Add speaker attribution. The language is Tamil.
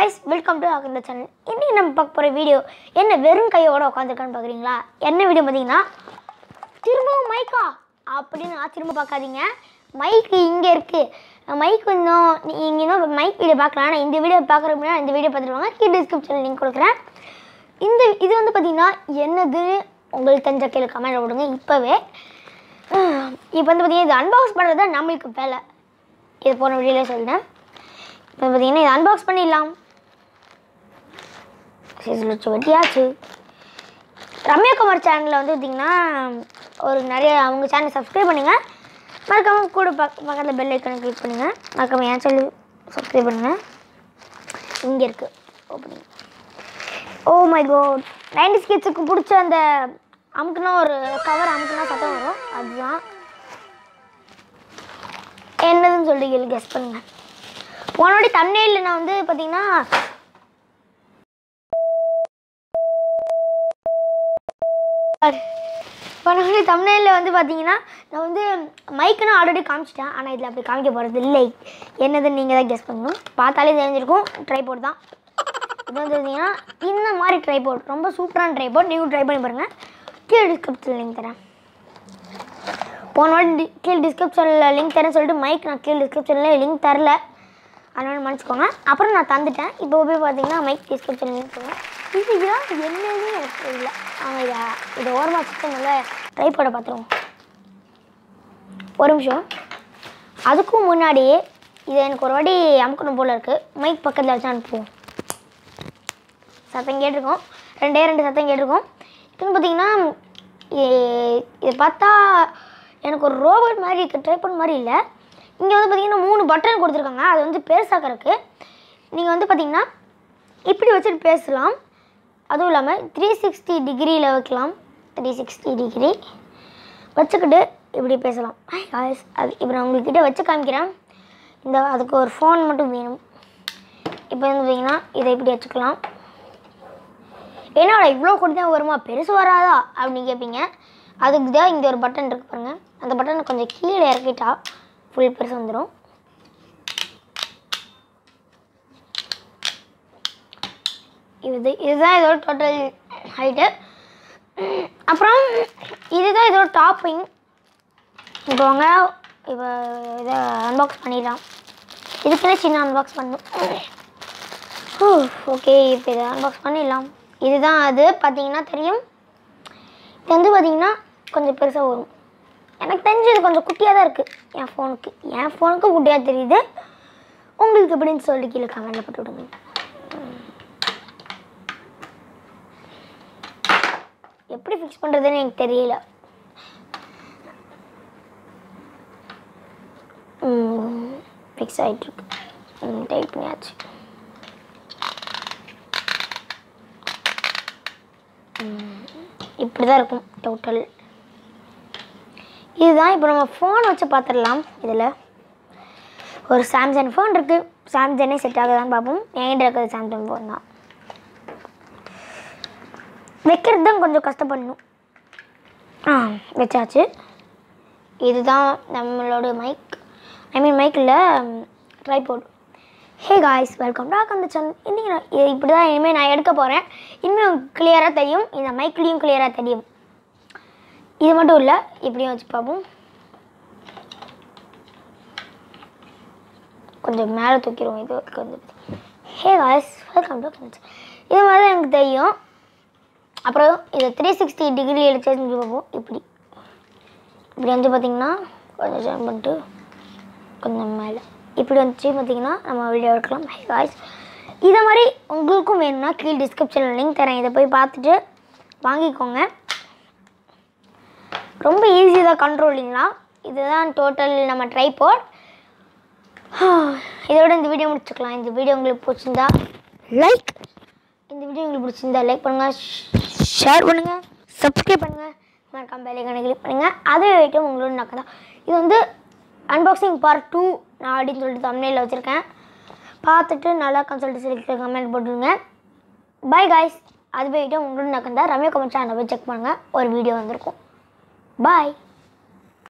Speaker 1: காய்ஸ் வெல்கம் டு அகந்த சேனல் இன்றைக்கி நம்ம பார்க்க போகிற வீடியோ என்ன வெறும் கையோட உட்காந்துருக்கான்னு பார்க்குறீங்களா என்ன வீடியோ பார்த்தீங்கன்னா திரும்பவும் மைக்கா அப்படின்னு ஆச்சரியமாக பார்க்காதீங்க. மைக்கு இங்கே இருக்குது மைக் இன்னும் நீங்கள் இன்னும் மைக் வீடியோ பார்க்கலாம் ஆனால் இந்த வீடியோ பார்க்குற முன்னாடி இந்த வீடியோ பார்த்துருவாங்க கீழே டிஸ்கிரிப்ஷனில் லிங்க் கொடுக்குறேன். இந்த இது வந்து பார்த்தீங்கன்னா என்னது? உங்களுக்கு தெரிஞ்ச கீழே கமெண்ட் விடுங்க. இப்போவே இப்போ வந்து பார்த்தீங்கன்னா இது அன்பாக்ஸ் பண்ணுறது தான் நம்மளுக்கு வேலை. இது போன வீடியோவில் சொல்லிட்டேன் இப்போ பார்த்தீங்கன்னா இது அன்பாக்ஸ் பண்ணிடலாம். சீசன் வச்சு வட்டியாச்சு ரம்யா குமார் சேனலில் வந்து பார்த்திங்கன்னா ஒரு நிறைய அவங்க சேனல் சப்ஸ்கிரைப் பண்ணுங்கள் மறக்காமல் கூட பக்க பக்கத்தில் பெல் ஐக்கனை கிளிக் பண்ணுங்கள் மறக்காமல் என் சேனல் சப்ஸ்கிரைப் பண்ணுங்கள் இங்கே இருக்குது opening oh oh my god ninety ஸ்கிட்ஸுக்கு பிடிச்ச அந்த அமுக்குனா ஒரு கவர் அமுக்குனா சத்தம் வரும். அதுதான். என்னதுன்னு சொல்லி கெஸ் பண்ணுங்கள் போனோட தமிழில் நான் வந்து பார்த்தீங்கன்னா போனோட தமிழில் வந்து பார்த்தீங்கன்னா நான் வந்து மைக்குன்னு ஆல்ரெடி காமிச்சிட்டேன். ஆனால் இதில் அப்படி காமிக்க போகிறது இல்லை. என்னதுன்னு நீங்கள் தான் கெஸ் பண்ணணும். பார்த்தாலே தெரிஞ்சிருக்கும். ட்ரைபோர்ட் தான். இது வந்து பார்த்தீங்கன்னா இந்த மாதிரி ட்ரைபோர்ட் ரொம்ப சூப்பரான ட்ரைபோர்ட் நீங்கள் ட்ரை பண்ணி பாருங்கள் கீழே டிஸ்கிரிப்ஷனில் லிங்க் தரேன். போன வாட்டி டி- கீழே டிஸ்கிரிப்ஷனில் லிங்க் தரேன்னு சொல்லிட்டு மைக் நான் கீழே டிஸ்கிரிப்ஷனில் லிங்க் தரல. அதனால மன்னிச்சுக்கோங்க. அப்புறம் நான் தந்துட்டேன். இப்போ போய் பார்த்தீங்கன்னா மைக் டிஸ்கிரிப்ஷன் லிங்க் தரேன். இது இதெல்லாம் என்னன்னு எனக்கு தெரியல அவங்க இதை இதை ஓரமாக நல்லா ட்ரை பண்ண பார்த்துருவோம். ஒரு நிமிஷம். அதுக்கும் முன்னாடியே இதை எனக்கு ஒரு வாட்டி அமுக்கணும் போல் இருக்குது மைக் பக்கத்தில் வச்சு அனுப்புவோம். சத்தம் கேட்டிருக்கோம். ரெண்டே ரெண்டு சத்தம் கேட்டிருக்கோம். இதுன்னு பார்த்தீங்கன்னா இதை பார்த்தா எனக்கு ஒரு ரோபோட் மாதிரி இருக்குது ட்ரை பண்ண மாதிரி இல்லை. இங்கே வந்து பார்த்தீங்கன்னா மூணு பட்டன் கொடுத்துருக்காங்க. அது வந்து பேசாக்கிறதுக்கு. நீங்கள் வந்து பார்த்தீங்கன்னா இப்படி வச்சுட்டு பேசலாம். அதுவும் இல்லாமல் த்ரீ சிக்ஸ்டி டிகிரியில் வைக்கலாம். த்ரீ சிக்ஸ்டி டிகிரி வச்சுக்கிட்டு இப்படி பேசலாம். காய்ஸ் அது இப்போ நான் உங்கள்கிட்ட வச்சு காமிக்கிறேன். இந்த அதுக்கு ஒரு ஃபோன் மட்டும் வேணும். இப்போ வந்து பார்த்தீங்கன்னா இதை இப்படி வச்சுக்கலாம். ஏன்னா இவ்வளோ கொடுத்தா வருமா? பெருசு வராதா? அப்படின்னு கேட்பீங்க அதுக்கு தான் இங்கே ஒரு பட்டன் இருக்கு பாருங்கள் அந்த பட்டனை கொஞ்சம் கீழே இறக்கிட்டா ஃபுல் பெருசு வந்துடும் இது இதுதான் இதோட டோட்டல் ஹைட்டு அப்புறம் இதுதான் இதோட டாப்பிங் இப்போ வாங்க இப்போ இதை அன்பாக்ஸ் பண்ணிடலாம். இதுக்குள்ளே சின்ன அன்பாக்ஸ் பண்ணும் ஓகே இப்போ இதை அன்பாக்ஸ் பண்ணிடலாம். இதுதான் அது பார்த்தீங்கன்னா தெரியும். இது வந்து பார்த்தீங்கன்னா கொஞ்சம் பெருசாக வரும். எனக்கு தெரிஞ்சு இது கொஞ்சம் குட்டியாக தான் இருக்குது என் ஃபோனுக்கு என் ஃபோனுக்கு குட்டியாக தெரியுது. உங்களுக்கு எப்படின்னு சொல்லி கீழே கமெண்ட்டில் போட்டு விடுங்க. எப்படி ஃபிக்ஸ் பண்ணுறதுன்னு எனக்கு தெரியல. ஃபிக்ஸ் ஆகிட்டுருக்கு டைப் பண்ணியாச்சு இப்படி தான் இருக்கும் டோட்டல் இதுதான் இப்போ நம்ம ஃபோன் வச்சு பார்த்துடலாம் இதில். ஒரு சாம்சங் ஃபோன் இருக்குது சாம்சங்கே செட் ஆகுதான்னு பார்ப்போம். என்கிட்ட இருக்கிறது சாம்சங் ஃபோன் தான். வைக்கிறது தான் கொஞ்சம் கஷ்டப்படணும். ஆ வச்சாச்சு. இதுதான் நம்மளோட மைக் ஐ மீன் மைக்கில் try tripod hey guys welcome talk அந்த சேனல் இன்றைக்கி நான் இப்படி தான் இனிமேல் நான் எடுக்க போகிறேன் இனிமேல் கிளியராக தெரியும். இந்த மைக்லேயும் கிளியராக தெரியும். இது மட்டும் இல்லை இப்படியும் வச்சு பார்ப்போம். கொஞ்சம் மேலே தூக்கிடுவோம் இது கொஞ்சம் ஹே காய்ஸ் வெல்கம் டாக் இது மாதிரி தான் எனக்கு தெரியும். அப்புறம் இதை த்ரீ சிக்ஸ்டி டிகிரி எடுத்து செஞ்சு பார்ப்போம்? இப்படி. இப்படி வந்து பார்த்திங்கன்னா கொஞ்சம் ஜாயின் பண்ணிட்டு கொஞ்சம் மேலே. இப்படி வந்துச்சு பார்த்தீங்கன்னா நம்ம வீடியோ எடுக்கலாம். ஹை காய்ஸ் இதை மாதிரி உங்களுக்கும் வேணும்னா கீழே டிஸ்கிரிப்ஷனில் லிங்க் தரேன். இதை போய் பார்த்துட்டு வாங்கிக்கோங்க. ரொம்ப ஈஸி தான் கண்ட்ரோலிங்லாம் இதுதான் டோட்டல் நம்ம ட்ரைபோர்ட் இதோட இந்த வீடியோ முடிச்சுக்கலாம். இந்த வீடியோ உங்களுக்கு பிடிச்சிருந்தா லைக் இந்த வீடியோ உங்களுக்கு பிடிச்சிருந்தா லைக் பண்ணுங்கள் ஷேர் பண்ணுங்கள் சப்ஸ்கிரைப் பண்ணுங்கள் மறக்காம பெல்லைக்கான கிளிக் பண்ணுங்கள் அதே ஐட்டம் உங்களோட நக்கதா இது வந்து அன்பாக்சிங் பார்ட் டூ நான் அப்படின்னு சொல்லிட்டு தமிழில் வச்சுருக்கேன். பார்த்துட்டு நல்லா கன்சல்ட் சொல்லி கமெண்ட் போட்டுருங்க. பை காய்ஸ் அது போய்ட்டு உங்களோட நக்கந்தா ரம்யா கமெண்ட் சேனலை போய் செக் பண்ணுங்கள் ஒரு வீடியோ வந்திருக்கும். பாய்